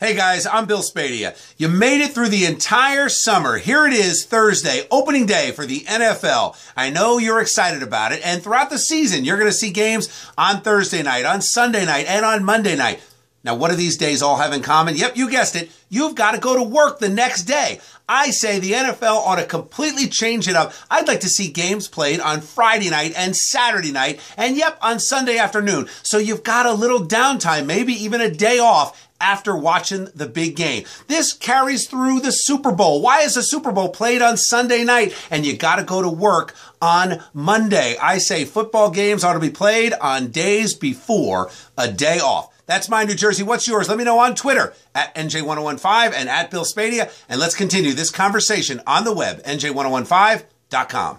Hey guys, I'm Bill Spadea. You made it through the entire summer. Here it is, Thursday, opening day for the NFL. I know you're excited about it, and throughout the season, you're going to see games on Thursday night, on Sunday night, and on Monday night. Now, what do these days all have in common? Yep, you guessed it. You've got to go to work the next day. I say the NFL ought to completely change it up. I'd like to see games played on Friday night and Saturday night, and yep, on Sunday afternoon. So you've got a little downtime, maybe even a day off after watching the big game. This carries through the Super Bowl. Why is the Super Bowl played on Sunday night and you got to go to work on Monday? I say football games ought to be played on days before a day off. That's my New Jersey. What's yours? Let me know on Twitter at NJ1015 and at Bill Spadea. And let's continue this conversation on the web, NJ1015.com.